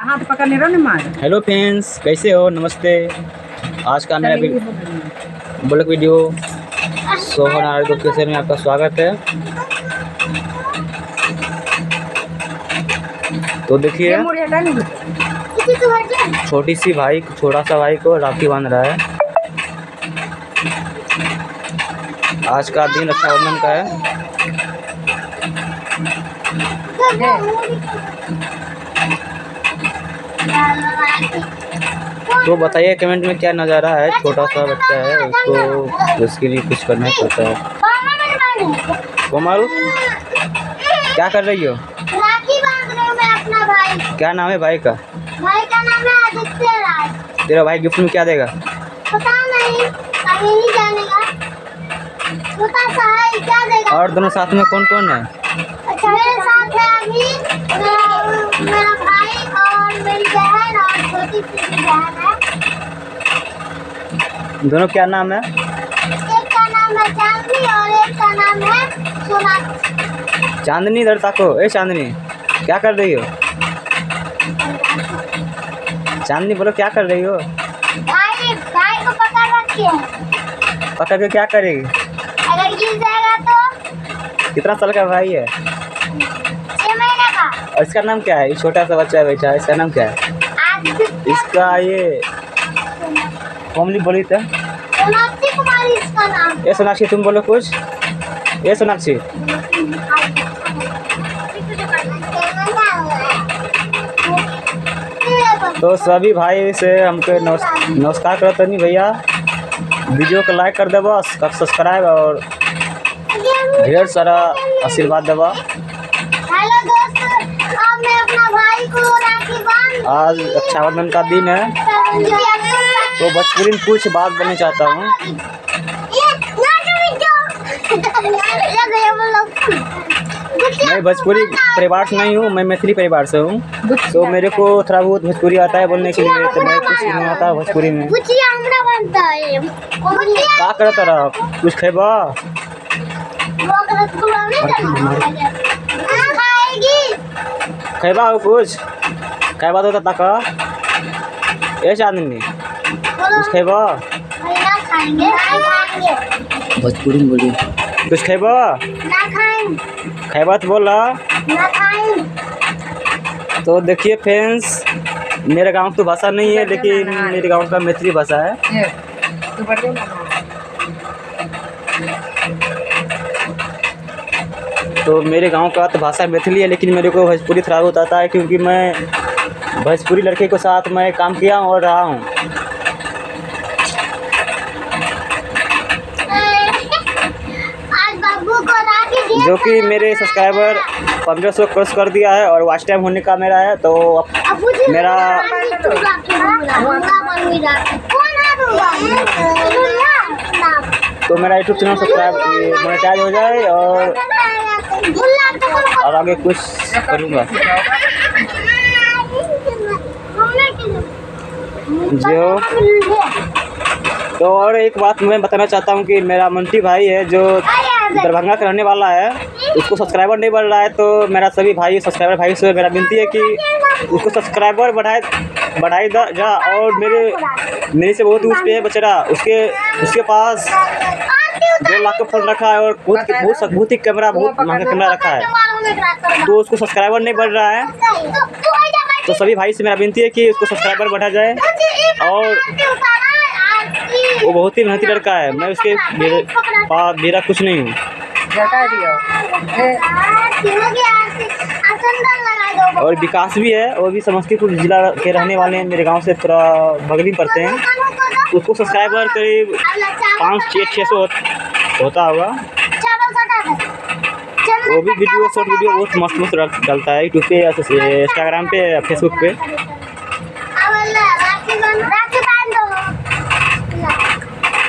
हाथ पकड़ने रहो ना मार? हेलो फ्रेंड्स कैसे हो? नमस्ते। आज का मेरा ब्लॉग वीडियो सोहन आरोग्य केसर में आपका स्वागत है। तो देखिए का। छोटी सी भाई छोटा सा भाई को राखी बाँध रहा है। आज का दिन रक्षाबंधन का है। तो बताइए कमेंट में क्या नज़ारा है? छोटा सा बच्चा है उसको उसके लिए कुछ करना पड़ता है। कोमल क्या कर रही हो? राखी बाँध रही हूँ मैं अपना भाई। क्या नाम है भाई का? भाई का नाम है आदित्य राज तेरा भाई गिफ्ट में क्या देगा? पता नहीं अभी नहीं जानेगा। छोटा सा है क्या देगा? और दोनों साथ में कौन कौन है? दोनों क्या नाम है? एक का नाम है चांदनी और एक का नाम है सोनाक्षी। चांदनी इधर ताको। ए चांदनी क्या कर रही हो? चांदनी बोलो क्या कर रही हो? भाई भाई को पकड़ रखी है। पकड़ के क्या करेगी? अगर गिर जाएगा तो? कितना साल का भाई है? छह महीने का। और इसका नाम क्या है? ये छोटा सा बच्चा है बैठा इसका नाम क्या है? इसका ये कोमली बोली तो? सोनाक्षी कुमारी इसका नाम। ए सोनाक्षी तुम बोलो कुछ। ये सोनाक्षी। तो सभी भाई से हमको नमस- नमस्कार करते नहीं भैया। वीडियो को लाइक कर देबा सब्सक्राइब और ढेर सारा आशीर्वाद देबा। हेलो दोस्त अब मैं अपना भाई को राखी बाँध आज रक्षाबंधन का दिन है। तो भोजपुरी में कुछ बात बोलना चाहता हूँ। मैं भोजपुरी परिवार से नहीं हूँ, मैं मैथिली परिवार से हूँ। तो मेरे को थोड़ा बहुत भोजपुरी आता है बोलने के लिए तो मैं कुछ नहीं आता भोजपुरी में। बुचिया हमरा बनता है बुचिया का करत रहा? कुछ खेबा? खेबा हो कुछ? खेबा तो तक ए चांदनी कुछ खेबा भोजपुरी में बोलिए। कुछ खेबा खेबा तो बोला ना तो देखिए फ्रेंड्स मेरे गाँव की तो भाषा नहीं है लेकिन मेरे गाँव का मैथिली भाषा है। तू तो मेरे गाँव का तो भाषा मैथिली है लेकिन मेरे को भोजपुरी थोड़ा बहुत आता है क्योंकि मैं भोजपुरी लड़के के साथ मैं काम किया हूँ और रहा हूँ आज बाबू को राखी दिया जो कि मेरे सब्सक्राइबर पंद्रह सौ क्रॉस कर दिया है और वाच टाइम होने का मेरा है तो मेरा- तू मेरा यूट्यूब चैनल सब्सक्राइब मोनेटाइज हो जाए और और आगे कुछ करूँगा। जो तो और एक बात मैं बताना चाहता हूँ कि मेरा मंटी भाई है जो दरभंगा का रहने वाला है। उसको सब्सक्राइबर नहीं बढ़ रहा है तो मेरा सभी भाई सब्सक्राइबर भाई से मेरा विनती है कि उसको सब्सक्राइबर बढ़ाए बढ़ाई जा और मेरे मेरे से बहुत ऊँच पे है बचरा। उसके उसके पास दो लाख का फ़ोन रखा है और बहुत बहुत बहुत ही कैमरा बहुत महँगा कैमरा रखा है। तो उसको सब्सक्राइबर नहीं बढ़ रहा है। तो सभी भाई से मेरा विनती है कि उसको सब्सक्राइबर बढ़ा जाए। और वो बहुत ही मेहनती लड़का है। मैं उसके मेरे पा- मेरा कुछ नहीं हूँ। और विकास भी है वो भी समस्तीपुर जिला के रहने वाले हैं। मेरे गाँव से थोड़ा बगली में पड़ते हैं। उसको सब्सक्राइबर करीब पाँच छः छः सौ होता होगा। वो भी वीडियो शॉर्ट वीडियो बहुत मस्त मस्त डाल- डालता है। यूट्यूब पे या इंस्टाग्राम पे या फेसबुक पे।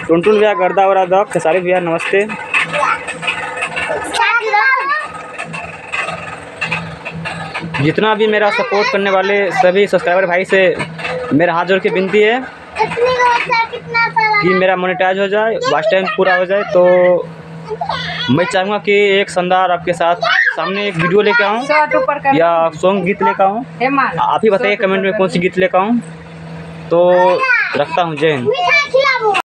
टुनटुन भैया गर्दा वरा दक। खेसारी भैया नमस्ते। जितना भी मेरा सपोर्ट करने वाले सभी सब्सक्राइबर भाई से मेरा हाथ जोड़ के विनती है कि मेरा मोनेटाइज हो जाए वाच टाइम पूरा हो जाए। तो मैं चाहूँगा कि एक शानदार आपके साथ सामने एक वीडियो लेके आऊँ या सॉन्ग गीत लेकर आऊँ। आप ही बताइए कमेंट में कौन सी गीत लेकर आऊँ। तो रखता हूँ जय हिंद।